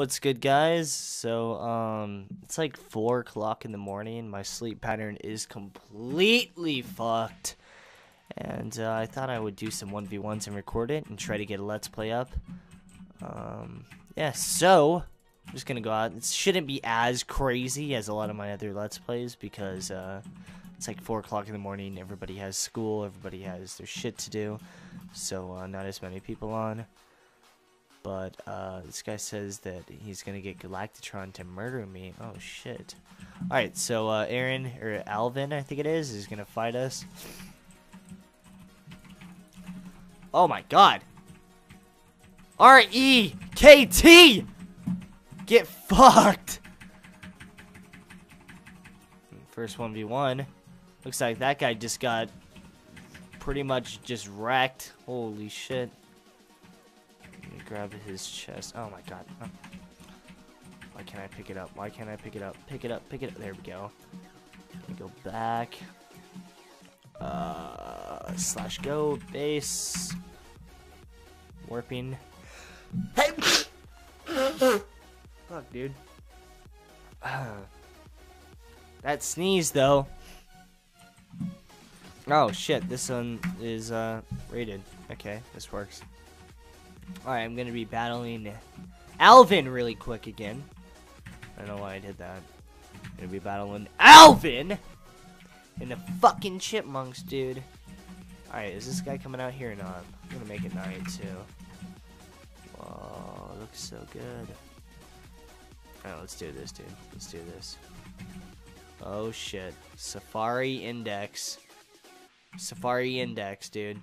What's good, guys? So, um, it's like 4 o'clock in the morning. My sleep pattern is completely fucked. And uh, I thought I would do some 1v1s and record it and try to get a Let's Play up. Um, yeah, so, I'm just gonna go out. It shouldn't be as crazy as a lot of my other Let's Plays because, uh, it's like 4 o'clock in the morning. Everybody has school. Everybody has their shit to do. So, uh, not as many people on. But, uh, this guy says that he's gonna get Galactitron to murder me. Oh, shit. Alright, so, uh, Aaron, or Alvin, I think it is, is gonna fight us. Oh my god. R-E-K-T! Get fucked! First 1v1. Looks like that guy just got pretty much just wrecked. Holy shit. Grab his chest. Oh my god. Oh. Why can't I pick it up? Why can't I pick it up? Pick it up, pick it up. There we go. Let me go back. Uh, slash go, base. Warping. Hey! Fuck, dude. that sneeze, though. Oh, shit. This one is, uh, rated. Okay, this works. Alright, I'm gonna be battling Alvin really quick again. I don't know why I did that. I'm gonna be battling Alvin! And the fucking chipmunks, dude. Alright, is this guy coming out here or not? I'm gonna make it night, too. Whoa, looks so good. Alright, let's do this, dude. Let's do this. Oh, shit. Safari Index. Safari Index, dude.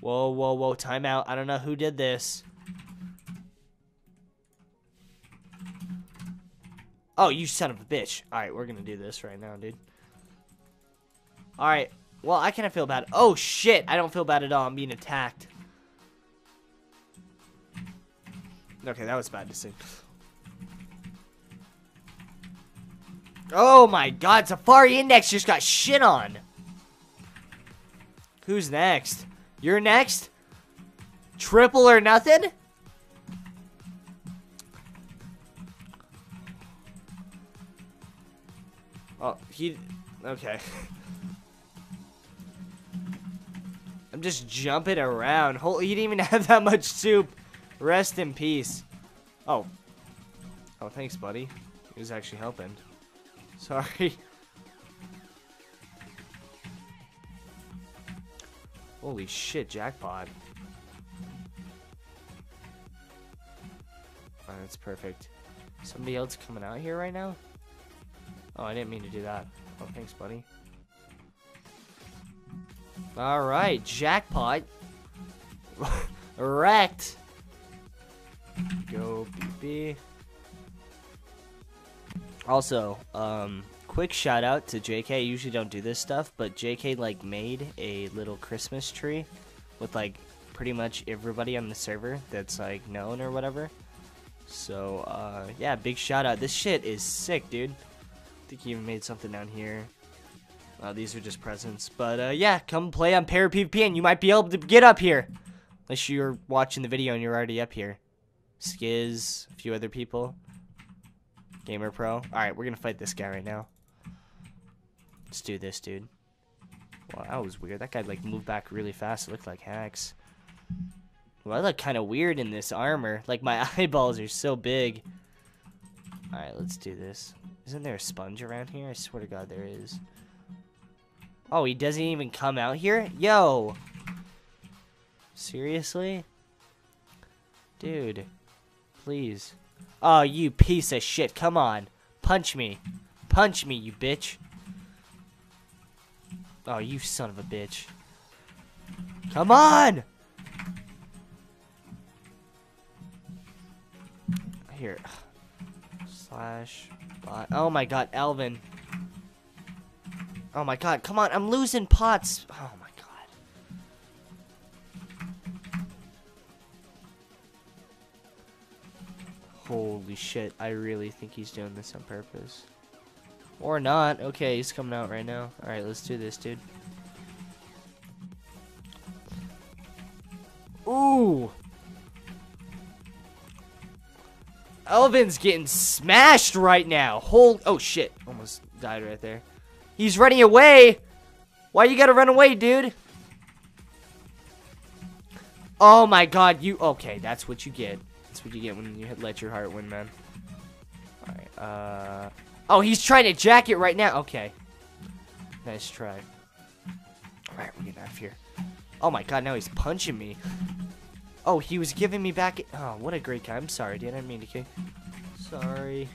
Whoa, whoa, whoa. Time out. I don't know who did this. Oh, you son of a bitch. Alright, we're gonna do this right now, dude. Alright. Well, I kind of feel bad. Oh, shit. I don't feel bad at all. I'm being attacked. Okay, that was bad to see. Oh my god, Safari Index just got shit on. Who's next? You're next? Triple or nothing? Oh, he... Okay. I'm just jumping around. Holy, he didn't even have that much soup. Rest in peace. Oh. Oh, thanks, buddy. He was actually helping. Sorry. Holy shit, jackpot. Oh, that's perfect. Somebody else coming out here right now? Oh, I didn't mean to do that. Oh, thanks, buddy. Alright, jackpot. Wrecked. Go, BB. Also, um, quick shout out to JK. I usually don't do this stuff, but JK like made a little Christmas tree with like pretty much everybody on the server that's like known or whatever. So, uh, yeah, big shout out. This shit is sick, dude. I think he even made something down here. Uh, these are just presents. But, uh, yeah, come play on Para PvP and you might be able to get up here. Unless you're watching the video and you're already up here. Skiz, a few other people. Gamer Pro. Alright, we're gonna fight this guy right now. Let's do this, dude. Wow, that was weird. That guy, like, moved back really fast. It looked like hacks. Well, I look kind of weird in this armor. Like, my eyeballs are so big. Alright, let's do this. Isn't there a sponge around here? I swear to God there is. Oh, he doesn't even come out here? Yo! Seriously? Dude. Please. Oh, you piece of shit. Come on. Punch me. Punch me, you bitch. Oh, you son of a bitch. Come on! Here. Slash. Bot. Oh my god, Alvin. Oh my god, come on. I'm losing pots. Oh my god. Holy shit, I really think he's doing this on purpose. Or not. Okay, he's coming out right now. Alright, let's do this, dude. Ooh! Elvin's getting smashed right now. Hold. Oh shit! Almost died right there. He's running away. Why you gotta run away, dude? Oh my god, you. Okay, that's what you get. That's what you get when you let your heart win, man. Alright, uh. Oh, he's trying to jack it right now. Okay. Nice try. Alright, we're getting out of here. Oh my god, now he's punching me. Oh, he was giving me back. Oh, what a great guy. I'm sorry, dude. I didn't mean to kick. Sorry.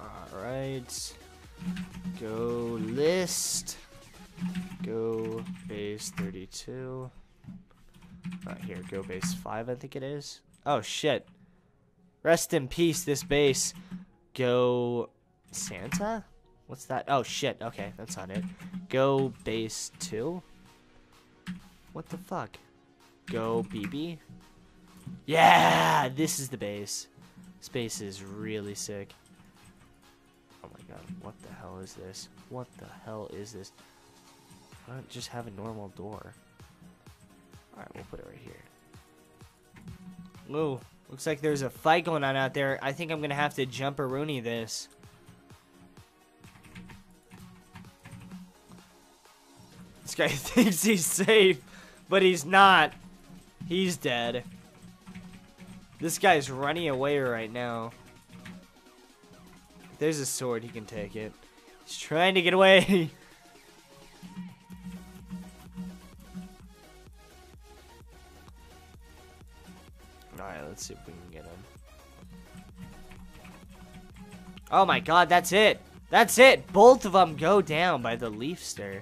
Alright. Go list. Go base 32. Not here. Go base 5, I think it is. Oh, shit. Rest in peace, this base. Go Santa? What's that? Oh, shit. Okay, that's not it. Go base 2? What the fuck? Go BB? Yeah! This is the base. This base is really sick. Oh my god, what the hell is this? What the hell is this? Why don't just have a normal door? Alright, we'll put it right here. Ooh, looks like there's a fight going on out there. I think I'm gonna have to jump a Rooney this. This guy thinks he's safe, but he's not. He's dead. This guy's running away right now. There's a sword, he can take it. He's trying to get away. let's see if we can get him. Oh my god, that's it! That's it! Both of them go down by the Leafster.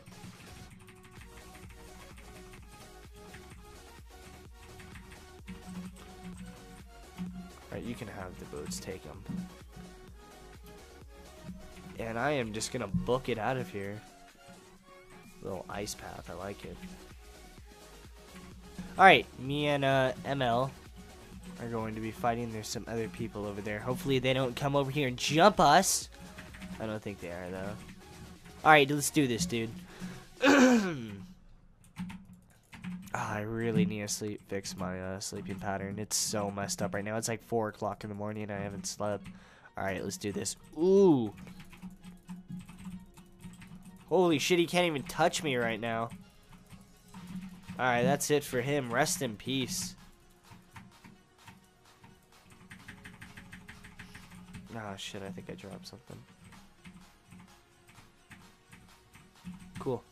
Alright, you can have the boats, take them. And I am just gonna book it out of here. Little ice path, I like it. Alright, me and uh, ML are going to be fighting. There's some other people over there. Hopefully they don't come over here and jump us. I don't think they are, though. Alright, let's do this, dude. oh, I really need to sleep, fix my uh, sleeping pattern. It's so messed up right now. It's like 4 o'clock in the morning and I haven't slept. Alright, let's do this. Ooh. Holy shit, he can't even touch me right now. Alright, that's it for him. Rest in peace. Ah, shit, I think I dropped something. Cool.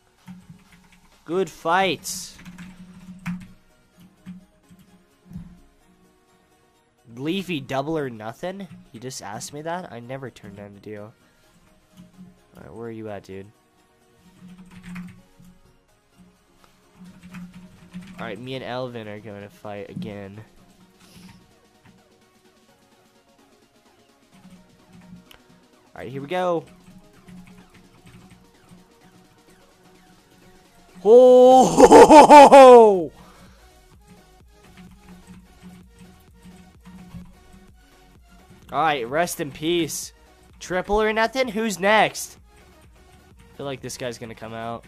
Good fights. Leafy double or nothing? You just asked me that? I never turned down a deal. Alright, where are you at, dude? Alright, me and Elvin are going to fight again. Alright, here we go. Oh! Alright, rest in peace. Triple or nothing? Who's next? I feel like this guy's gonna come out.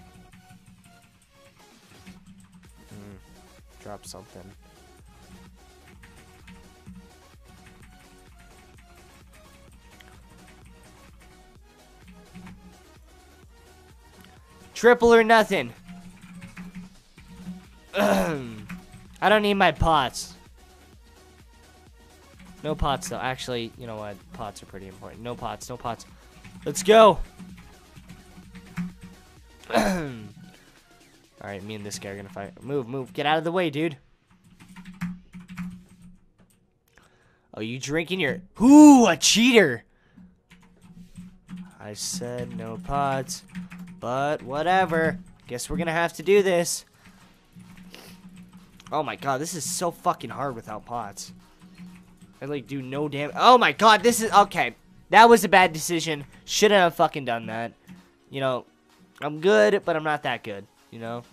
Hmm. Drop something. Triple or nothing. I don't need my pots. No pots, though. Actually, you know what? Pots are pretty important. No pots, no pots. Let's go! Alright, me and this guy are gonna fight. Move, move. Get out of the way, dude. Oh, you drinking your... Ooh, a cheater! I said no pots. But whatever. Guess we're gonna have to do this. Oh my god, this is so fucking hard without pots. I like do no damn. Oh my god, this is okay. That was a bad decision. Shouldn't have fucking done that. You know, I'm good, but I'm not that good. You know,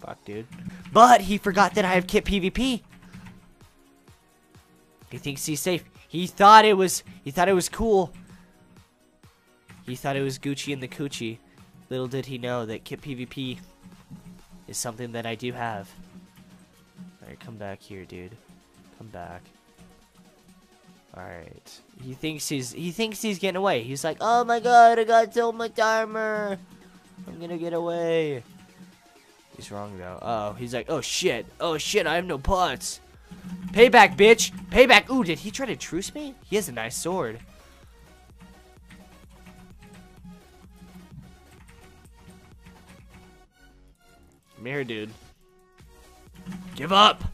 fuck, dude. But he forgot that I have kit PvP. He thinks he's safe. He thought it was. He thought it was cool. He thought it was Gucci and the Coochie. Little did he know that kit PvP is something that I do have. Alright, come back here, dude. Come back. Alright. He thinks he's he thinks he's getting away. He's like, oh my god, I got so much armor. I'm gonna get away. He's wrong though. Uh oh, he's like, oh shit. Oh shit, I have no pots. Payback, bitch! Payback! Ooh, did he try to truce me? He has a nice sword. Come here, dude. Give up!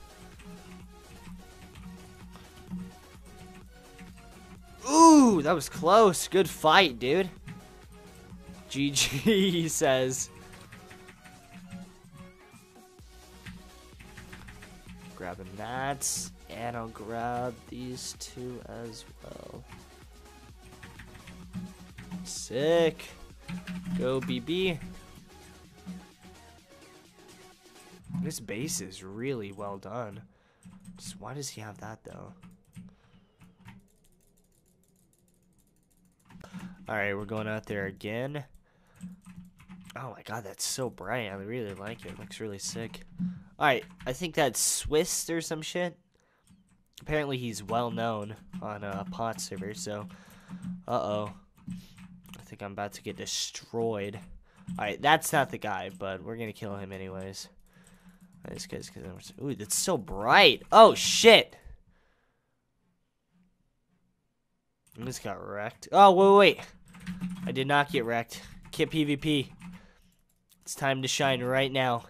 Ooh, that was close. Good fight, dude. GG, he says. Grabbing that, and I'll grab these two as well. Sick. Go, BB. This base is really well done. Just why does he have that, though? Alright, we're going out there again. Oh my god, that's so bright. I really like it. it looks really sick. Alright, I think that's Swiss or some shit. Apparently he's well known on a uh, pot server, so... Uh-oh. I think I'm about to get destroyed. Alright, that's not the guy, but we're gonna kill him anyways. Oh, this guy's... Ooh, that's so bright! Oh, shit! I just got wrecked. Oh, wait, wait. I did not get wrecked. Kit PvP. It's time to shine right now.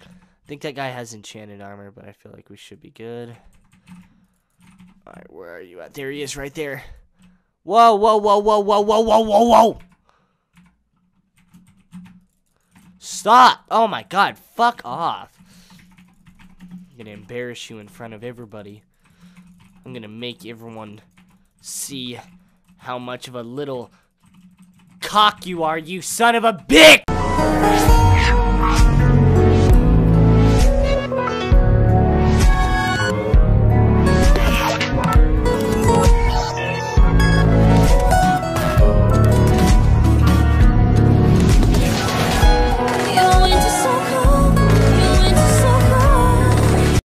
I think that guy has enchanted armor, but I feel like we should be good. Alright, where are you at? There he is, right there. Whoa, whoa, whoa, whoa, whoa, whoa, whoa, whoa, whoa! Stop! Oh my god, fuck off. I'm gonna embarrass you in front of everybody. I'm gonna make everyone see how much of a little cock you are, you son of a bitch!